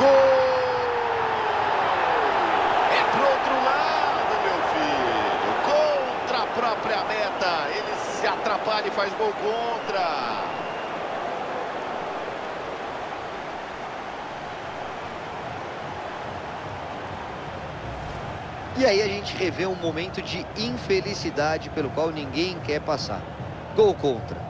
Gol! É pro outro lado, meu filho. Contra a própria meta. Ele se atrapalha e faz gol contra. E aí a gente revê um momento de infelicidade pelo qual ninguém quer passar. Gol contra.